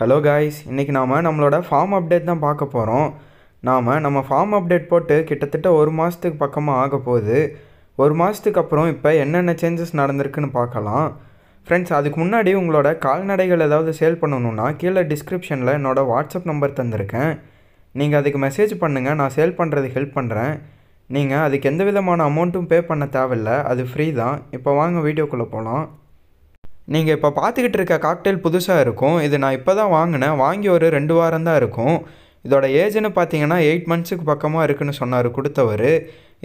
Hello guys இன்றைக்கி நாம் நம்மளோட ஃபார்ம் அப்டேட் தான் பார்க்க போகிறோம் நாம் நம்ம ஃபார்ம் அப்டேட் போட்டு கிட்டத்தட்ட ஒரு மாதத்துக்கு பக்கமாக ஆக போகுது. ஒரு மாதத்துக்கு அப்புறம் இப்போ என்னென்ன சேஞ்சஸ் நடந்திருக்குன்னு பார்க்கலாம். ஃப்ரெண்ட்ஸ் அதுக்கு முன்னாடி உங்களோட கால்நடைகள் ஏதாவது சேல் பண்ணணுன்னா கீழே டிஸ்கிரிப்ஷனில் என்னோடய வாட்ஸ்அப் நம்பர் தந்திருக்கேன். நீங்கள் அதுக்கு மெசேஜ் பண்ணுங்கள் நான் சேல் பண்ணுறதுக்கு ஹெல்ப் பண்ணுறேன் நீங்கள் அதுக்கு எந்த விதமான அமௌண்ட்டும் பே பண்ண தேவையில்ல. அது ஃப்ரீ தான். இப்போ வாங்க வீடியோக்குள்ளே போகலாம் நீங்கள் இப்போ பார்த்துக்கிட்டு இருக்க காக்டெயில் புதுசாக இருக்கும். இது நான் இப்போ தான் வாங்கினேன். வாங்கி ஒரு ரெண்டு வாரம் தான் இருக்கும். இதோட ஏஜ்னு பார்த்தீங்கன்னா எயிட் மந்த்ஸுக்கு பக்கமாக இருக்குன்னு சொன்னார் கொடுத்தவர்.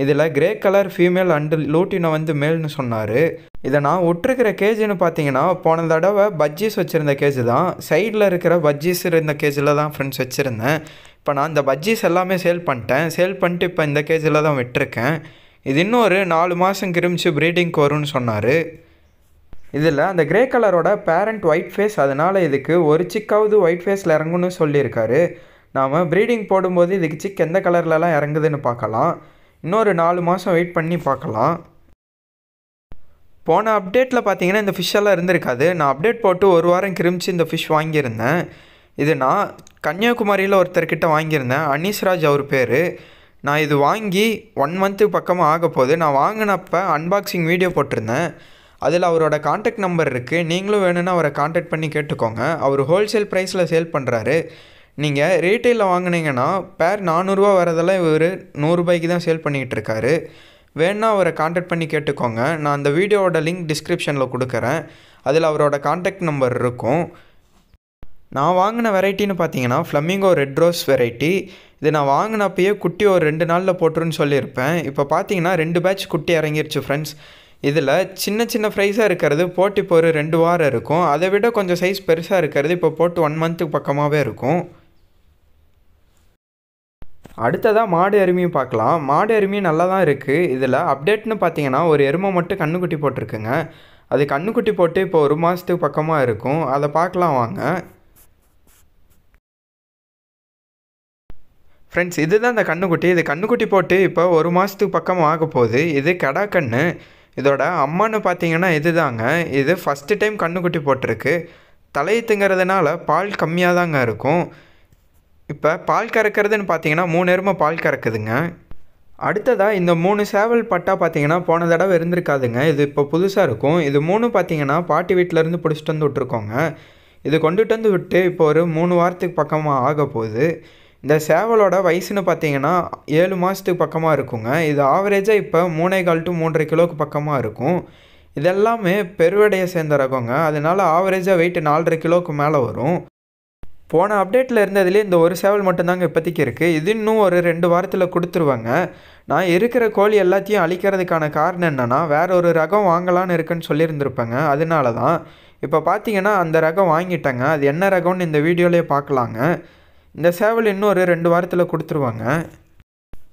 இதில் கிரே கலர் ஃபீமேல் அண்டு லூட்டினை வந்து மேல்னு சொன்னார். இதை நான் விட்டுருக்கிற கேஜுன்னு பார்த்தீங்கன்னா போன தடவை பஜ்ஜீஸ் வச்சுருந்த கேஜ் தான். சைடில் இருக்கிற பஜ்ஜீஸ் இருந்த கேஜில் தான் ஃப்ரெண்ட்ஸ் வச்சுருந்தேன். இப்போ நான் இந்த பஜ்ஜீஸ் எல்லாமே சேல் பண்ணிட்டேன். சேல் பண்ணிட்டு இப்போ இந்த கேஜில் தான் விட்டுருக்கேன். இது இன்னும் ஒரு நாலு மாதம் கிரிமிச்சு ப்ரீடிங்க்கு வரும்னு சொன்னார். இதில் அந்த கிரே கலரோட பேரண்ட் ஒயிட் ஃபேஸ் அதனால் இதுக்கு ஒரு சிக்காவது ஒயிட் ஃபேஸில் இறங்குன்னு சொல்லியிருக்காரு. நாம் ப்ரீடிங் போடும்போது இதுக்கு சிக் எந்த கலர்லலாம் இறங்குதுன்னு பார்க்கலாம். இன்னொரு நாலு மாதம் வெயிட் பண்ணி பார்க்கலாம். போன அப்டேட்டில் பார்த்தீங்கன்னா இந்த ஃபிஷ்ஷெல்லாம் இருந்திருக்காது. நான் அப்டேட் போட்டு ஒரு வாரம் கிரிமிச்சு இந்த ஃபிஷ் வாங்கியிருந்தேன். இது நான் கன்னியாகுமரியில் ஒருத்தர்கிட்ட வாங்கியிருந்தேன். அனீஸ்ராஜ் அவர் பேர். நான் இது வாங்கி ஒன் மந்த்து பக்கமாக ஆக போகுது நான் வாங்கினப்போ அன்பாக்சிங் வீடியோ போட்டிருந்தேன். அதில் அவரோட காண்டாக்ட் நம்பர் இருக்குது நீங்களும் வேணும்னா அவரை காண்டாக்ட் பண்ணி கேட்டுக்கோங்க. அவர் ஹோல்சேல் ப்ரைஸில் சேல் பண்ணுறாரு நீங்கள் ரீட்டெயிலில் வாங்கினீங்கன்னா பேர் நானூறுரூவா வரதெல்லாம் இவர் நூறுரூபாய்க்கு தான் சேல் பண்ணிக்கிட்டு இருக்காரு. வேணா அவரை காண்டாக்ட் பண்ணி கேட்டுக்கோங்க. நான் அந்த வீடியோவோட லிங்க் டிஸ்கிரிப்ஷனில் கொடுக்குறேன். அதில் அவரோட காண்டாக்ட் நம்பர் இருக்கும். நான் வாங்கின வெரைட்டின்னு பார்த்தீங்கன்னா ஃப்ளமிங்கோ ரெட் ரோஸ் வெரைட்டி இது நான் வாங்கினப்பயே குட்டி ஒரு ரெண்டு நாளில் போட்டுருன்னு சொல்லியிருப்பேன். இப்போ பார்த்தீங்கன்னா ரெண்டு பேட்ச் குட்டி இறங்கிருச்சு ஃப்ரெண்ட்ஸ் இதில் சின்ன சின்ன ஃப்ரைஸாக இருக்கிறது போட்டு இப்போ ஒரு ரெண்டு வாரம் இருக்கும். அதை விட கொஞ்சம் சைஸ் பெருசாக இருக்கிறது இப்போ போட்டு ஒன் மந்த்துக்கு பக்கமாகவே இருக்கும். அடுத்ததாக மாடு எருமையும் பார்க்கலாம். மாடு எருமையும் நல்லா தான் இருக்குது இதில் அப்டேட்னு பார்த்தீங்கன்னா ஒரு எருமை மட்டும் கண்ணுக்குட்டி போட்டிருக்குங்க. அது கண்ணுக்குட்டி போட்டு இப்போ ஒரு மாதத்துக்கு பக்கமாக இருக்கும். அதை பார்க்கலாம் வாங்க. ஃப்ரெண்ட்ஸ் இதுதான் இந்த கண்ணுக்குட்டி. இது கண்ணுக்குட்டி போட்டு இப்போ ஒரு மாதத்துக்கு பக்கமாக ஆக போகுது இது கடா கண்ணு இதோட அம்மான்னு பார்த்தீங்கன்னா இதுதாங்க. இது ஃபஸ்ட்டு டைம் கண்ணுக்குட்டி போட்டிருக்கு. தலையத்துங்கிறதுனால பால் கம்மியாக தாங்க இருக்கும். இப்போ பால் கறக்கிறதுன்னு பார்த்தீங்கன்னா மூணு எருமை பால் கறக்குதுங்க. அடுத்ததாக இந்த மூணு சேவல் பட்டா பார்த்தீங்கன்னா போன தடவை இருந்திருக்காதுங்க. இது இப்போ புதுசாக இருக்கும். இது மூணு பார்த்தீங்கன்னா பாட்டி வீட்டிலேருந்து பிடிச்சிட்டு வந்து விட்ருக்கோங்க இது கொண்டுட்டு வந்து விட்டு இப்போ ஒரு மூணு வாரத்துக்கு பக்கமாக ஆக போகுது இந்த சேவலோட வயசுன்னு பார்த்தீங்கன்னா ஏழு மாதத்துக்கு பக்கமாக இருக்குங்க. இது ஆவரேஜாக இப்போ மூணே கால் டு மூன்றரை கிலோவுக்கு பக்கமாக இருக்கும். இதெல்லாமே பெருவடையை சேர்ந்த ரகங்க. அதனால ஆவரேஜாக வெயிட் நாலரை கிலோவுக்கு மேலே வரும். போன அப்டேட்டில் இருந்ததுலேயே இந்த ஒரு சேவல் மட்டும்தாங்க இப்போதைக்கு இருக்குது இது இன்னும் ஒரு ரெண்டு வாரத்தில் கொடுத்துருவாங்க. நான் இருக்கிற கோழி எல்லாத்தையும் அழிக்கிறதுக்கான காரணம் என்னென்னா வேற ஒரு ரகம் வாங்கலான்னு இருக்குன்னு சொல்லியிருந்திருப்பேங்க. அதனால தான் இப்போ பார்த்தீங்கன்னா அந்த ரகம் வாங்கிட்டேங்க. அது என்ன ரகம்னு இந்த வீடியோலேயே பார்க்கலாங்க. இந்த சேவல் இன்னொரு ரெண்டு வாரத்தில் கொடுத்துருவாங்க.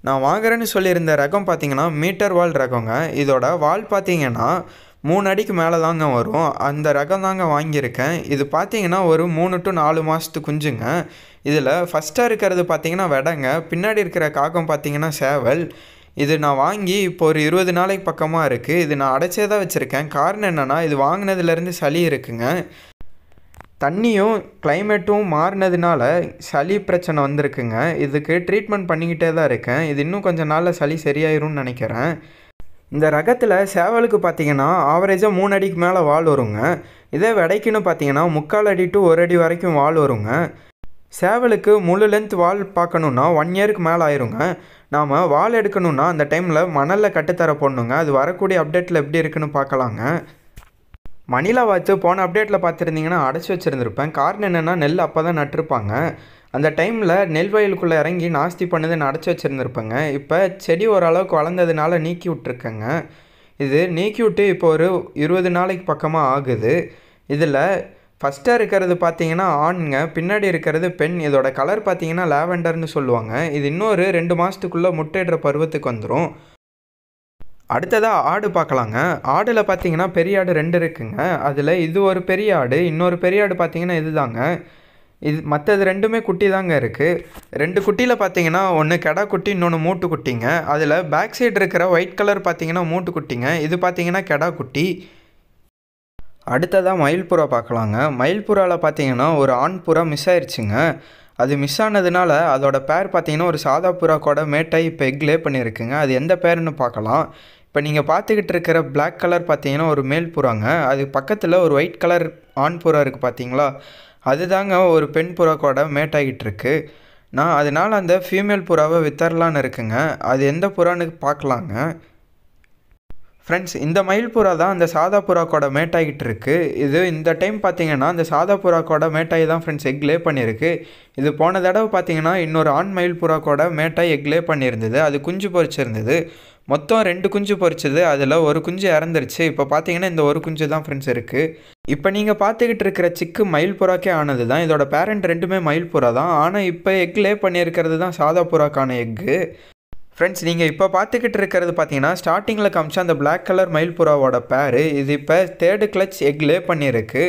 நான் வாங்குறேன்னு சொல்லியிருந்த ரகம் பார்த்தீங்கன்னா மீட்டர் வால் ரகங்க. இதோட வால் பார்த்தீங்கன்னா மூணு அடிக்கு மேலே தாங்க வரும். அந்த ரகம் தாங்க வாங்கியிருக்கேன். இது பார்த்தீங்கன்னா ஒரு மூணு டு நாலு மாதத்து குஞ்சுங்க. இதில் ஃபஸ்ட்டாக இருக்கிறது பார்த்தீங்கன்னா வெடங்க. பின்னாடி இருக்கிற காகம் பார்த்தீங்கன்னா சேவல். இது நான் வாங்கி இப்போ ஒரு இருபது நாளைக்கு பக்கமாக இருக்குது இது நான் அடைச்சே தான் வச்சுருக்கேன். காரணம் என்னென்னா இது வாங்கினதுலேருந்து சளி இருக்குங்க. தண்ணியும் கிளைமேட்டும் மாறினதுனால சளி பிரச்சனை வந்திருக்குங்க. இதுக்கு ட்ரீட்மெண்ட் பண்ணிக்கிட்டே தான் இருக்கேன். இது இன்னும் கொஞ்சம் நாளில் சளி சரியாயிரும்னு நினைக்கிறேன். இந்த ரகத்தில் சேவலுக்கு பார்த்தீங்கன்னா ஆவரேஜாக மூணு அடிக்கு மேலே வால் வருங்க. இதே விடைக்குன்னு பார்த்தீங்கன்னா முக்கால் அடி டு ஒரு அடி வரைக்கும் வால் வருங்க. சேவலுக்கு முழு லென்த் வால் பார்க்கணுன்னா ஒன் இயருக்கு மேலே ஆயிருங்க. நாம் வால் எடுக்கணுன்னா அந்த டைமில் மணலில் கட்டுத்தர போடணுங்க. அது வரக்கூடிய அப்டேட்டில் எப்படி இருக்குன்னு பார்க்கலாங்க மணிலா வாட்ச் போன அப்டேட்டில் பார்த்துருந்தீங்கன்னா அடைச்சி வச்சுருந்துருப்பேன். காரணம் என்னென்னா நெல் அப்போ தான் நட்டிருப்பாங்க. அந்த டைமில் நெல் வயலுக்குள்ளே இறங்கி நாஸ்தி பண்ணது அடைச்சி வச்சுருந்துருப்பேங்க. இப்போ செடி ஓரளவுக்கு வளர்ந்ததுனால நீக்கி விட்ருக்கேங்க இது நீக்கி விட்டு இப்போ ஒரு இருபது நாளைக்கு பக்கமாக ஆகுது. இதில் ஃபஸ்ட்டாக இருக்கிறது பார்த்தீங்கன்னா ஆண்ங்க பின்னாடி இருக்கிறது பெண். இதோட கலர் பார்த்தீங்கன்னா லாவெண்டர்னு சொல்லுவாங்க. இது இன்னொரு ரெண்டு மாதத்துக்குள்ளே முட்டையிடுற பருவத்துக்கு வந்துடும் அடுத்ததாக ஆடு பார்க்கலாங்க. ஆடில் பார்த்தீங்கன்னா பெரிய ஆடு ரெண்டு இருக்குங்க. அதில் இது ஒரு பெரிய ஆடு இன்னொரு பெரிய ஆடு பார்த்தீங்கன்னா இதுதாங்க. இது மற்றது ரெண்டுமே குட்டி தாங்க இருக்குது ரெண்டு குட்டியில் பார்த்தீங்கன்னா ஒன்று கெடா குட்டி இன்னொன்று மூட்டு குட்டிங்க. அதில் பேக் சைடு இருக்கிற ஒயிட் கலர் பார்த்தீங்கன்னா மூட்டு குட்டிங்க. இது பார்த்தீங்கன்னா கெடா குட்டி. அடுத்ததாக மயில்புறா பார்க்கலாங்க மயில்புறாவில் பார்த்தீங்கன்னா ஒரு ஆண் புறா மிஸ் ஆயிடுச்சுங்க அது மிஸ் ஆனதுனால அதோட பேர் பார்த்தீங்கன்னா ஒரு சாதா புறா கூட மேட்டாய் இப்போ எக் லே பண்ணியிருக்குங்க. அது எந்த பேருன்னு பார்க்கலாம் இப்போ நீங்கள் பார்த்துக்கிட்டு இருக்கிற பிளாக் கலர் பார்த்தீங்கன்னா ஒரு மேல் புறாங்க. அது பக்கத்தில் ஒரு ஒயிட் கலர் ஆண் புறா இருக்குது பார்த்தீங்களா? அதுதாங்க ஒரு பெண் புறா கூட மேட்டாகிட்டு இருக்கு. நான் அதனால் அந்த ஃபீமேல் புறாவை வித்தரலான்னு இருக்குங்க. அது எந்த புறான்னு பார்க்கலாங்க. ஃப்ரெண்ட்ஸ் இந்த மயில் புறா தான் அந்த சாதா புறா கூட மேட்டாகிட்டு இருக்கு. இது இந்த டைம் பார்த்தீங்கன்னா அந்த சாதா புறா கூட மேட்டாகி தான் ஃப்ரெண்ட்ஸ் எக் லே பண்ணியிருக்கு. இது போன தடவை பார்த்தீங்கன்னா இன்னொரு ஆண் மயில் புறா கூட மேட்டாகி எக் லே பண்ணியிருந்தது. அது குஞ்சு பொறிச்சிருந்தது மொத்தம் ரெண்டு குஞ்சு பொரிச்சது அதில் ஒரு குஞ்சு இறந்துருச்சு. இப்போ பார்த்தீங்கன்னா இந்த ஒரு குஞ்சு தான் ஃப்ரெண்ட்ஸ் இருக்குது இப்போ நீங்கள் பார்த்துக்கிட்டு இருக்கிற சிக்கு மயில் புறாக்கே ஆனது தான். இதோட பேரண்ட் ரெண்டுமே மயில் புறா தான். ஆனால் இப்போ எக் லே பண்ணியிருக்கிறது தான் சாதா புறாக்கான எக்கு ஃப்ரெண்ட்ஸ் நீங்கள் இப்போ பார்த்துக்கிட்டு இருக்கிறது பார்த்தீங்கன்னா ஸ்டார்டிங்கில் காமிச்ச அந்த பிளாக் கலர் மயில் புறாவோட பேர் இது இப்போ தேர்டு கிளச் எக் லே பண்ணியிருக்கு.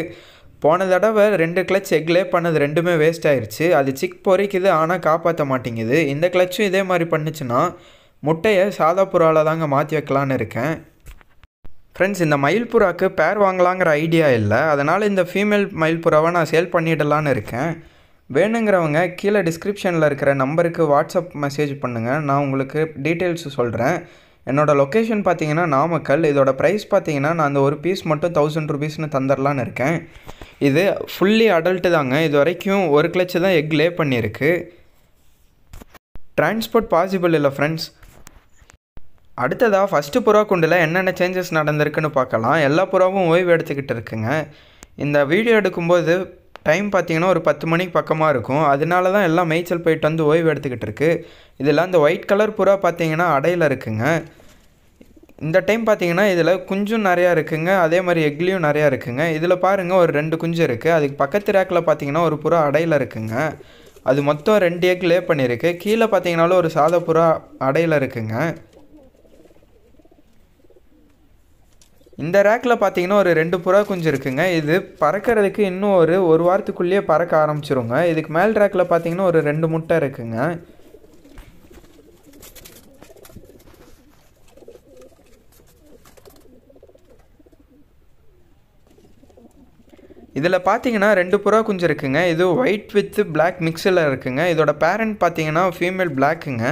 போன தடவை ரெண்டு கிளச் எக் லே பண்ணது ரெண்டுமே வேஸ்ட் ஆயிடுச்சு அது சிக் பொறிக்குது ஆனால் காப்பாற்ற மாட்டேங்குது. இந்த கிளச்சும் இதே மாதிரி பண்ணுச்சுன்னா முட்டையை சாதா புறாவில் தாங்க மாற்றி வைக்கலான்னு இருக்கேன். ஃப்ரெண்ட்ஸ் இந்த மயில் புறாக்கு பேர் வாங்கலாங்கிற ஐடியா இல்லை. அதனால் இந்த ஃபீமேல் மயில் புறாவை நான் சேல் பண்ணிடலான்னு இருக்கேன். வேணுங்கிறவங்க கீழே டிஸ்கிரிப்ஷனில் இருக்கிற நம்பருக்கு வாட்ஸ்அப் மெசேஜ் பண்ணுங்கள் நான் உங்களுக்கு டீட்டெயில்ஸ் சொல்கிறேன் என்னோடய லொக்கேஷன் பார்த்தீங்கன்னா நாமக்கல். இதோட ப்ரைஸ் பார்த்தீங்கன்னா நான் அந்த ஒரு பீஸ் மட்டும் தௌசண்ட் ருபீஸ்னு தந்துடலான்னு இருக்கேன். இது ஃபுல்லி அடல்ட்டு தாங்க. இது வரைக்கும் ஒரு கிளச்சு தான் எக் லே பண்ணியிருக்கு. டிரான்ஸ்போர்ட் பாசிபிள் இல்லை ஃப்ரெண்ட்ஸ் அடுத்ததாக ஃபஸ்ட்டு புறா குண்டில் என்னென்ன சேஞ்சஸ் நடந்திருக்குன்னு பார்க்கலாம். எல்லா புறாவும் ஓய்வு எடுத்துக்கிட்டு இருக்குங்க. இந்த வீடியோ எடுக்கும்போது டைம் பார்த்தீங்கன்னா ஒரு பத்து மணிக்கு பக்கமாக இருக்கும். அதனால தான் எல்லாம் மேய்ச்சல் போயிட்டு வந்து ஓய்வு எடுத்துக்கிட்டு இருக்கு. இதில் அந்த ஒயிட் கலர் புறா பார்த்தீங்கன்னா அடையில் இருக்குங்க. இந்த டைம் பார்த்தீங்கன்னா இதில் குஞ்சும் நிறையா இருக்குங்க. அதே மாதிரி எக்லியும் நிறையா இருக்குங்க. இதில் பாருங்கள் ஒரு ரெண்டு குஞ்சு இருக்குது அதுக்கு பக்கத்து ரேக்கில் பார்த்தீங்கன்னா ஒரு புறா அடையில் இருக்குங்க. அது மொத்தம் ரெண்டு எக் லே பண்ணியிருக்கு. கீழே பார்த்தீங்கனாலும் ஒரு சாத புறா அடையில் இருக்குங்க. இந்த ரேக்கில் பார்த்தீங்கன்னா ஒரு ரெண்டு புறா குஞ்சு இருக்குங்க. இது பறக்கிறதுக்கு இன்னும் ஒரு ஒரு வாரத்துக்குள்ளேயே பறக்க ஆரம்பிச்சிருங்க. இதுக்கு மேல் ரேக்கில் பார்த்தீங்கன்னா ஒரு ரெண்டு முட்டை இருக்குங்க. இதில் பார்த்தீங்கன்னா ரெண்டு புறா குஞ்சு இருக்குங்க. இது ஒயிட் வித் பிளாக் மிக்ஸில் இருக்குங்க. இதோட பேரண்ட் பார்த்தீங்கன்னா ஃபீமேல் பிளாக்குங்க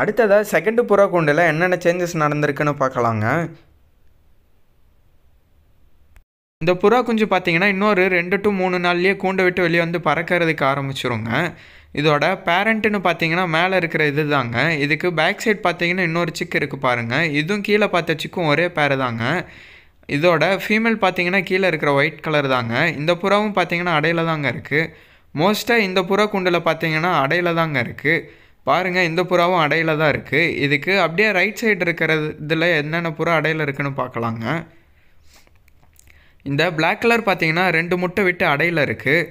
அடுத்ததாக செகண்ட் புறா குண்டில் என்னென்ன சேஞ்சஸ் நடந்திருக்குன்னு பார்க்கலாங்க இந்த புறா குஞ்சு பார்த்தீங்கன்னா இன்னொரு ரெண்டு டு மூணு நாள்லேயே கூண்டை விட்டு வெளியே வந்து பறக்கிறதுக்கு ஆரம்பிச்சிருங்க. இதோட பேரண்ட்டுன்னு பார்த்தீங்கன்னா மேலே இருக்கிற இது தாங்க இதுக்கு பேக் சைட் பார்த்தீங்கன்னா இன்னொரு சிக்கு இருக்குது பாருங்கள் இதுவும் கீழே பார்த்த சிக்கும் ஒரே பேர் தாங்க. இதோட ஃபீமேல் பார்த்தீங்கன்னா கீழே இருக்கிற ஒயிட் கலர் தாங்க. இந்த புறாவும் பார்த்தீங்கன்னா அடையில தாங்க இருக்குது மோஸ்ட்டாக இந்த புறா குண்டில் பார்த்தீங்கன்னா அடையில தாங்க இருக்குது பாருங்கள் இந்த புறாவும் அடையில தான் இருக்குது இதுக்கு அப்படியே ரைட் சைடு இருக்கிற இதில் என்னென்ன புறா அடையில இருக்குன்னு பார்க்கலாங்க. இந்த பிளாக் கலர் பார்த்திங்கன்னா ரெண்டு முட்டை விட்டு அடையில் இருக்குது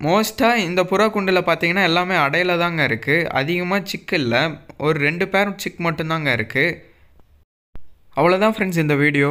மோஸ்ட்டாக இந்த புறா குண்டில் பார்த்தீங்கன்னா எல்லாமே அடையில தாங்க இருக்குது அதிகமாக சிக் இல்லை. ஒரு ரெண்டு பேரும் சிக் மட்டும்தாங்க இருக்குது அவ்வளோதான் ஃப்ரெண்ட்ஸ் இந்த வீடியோ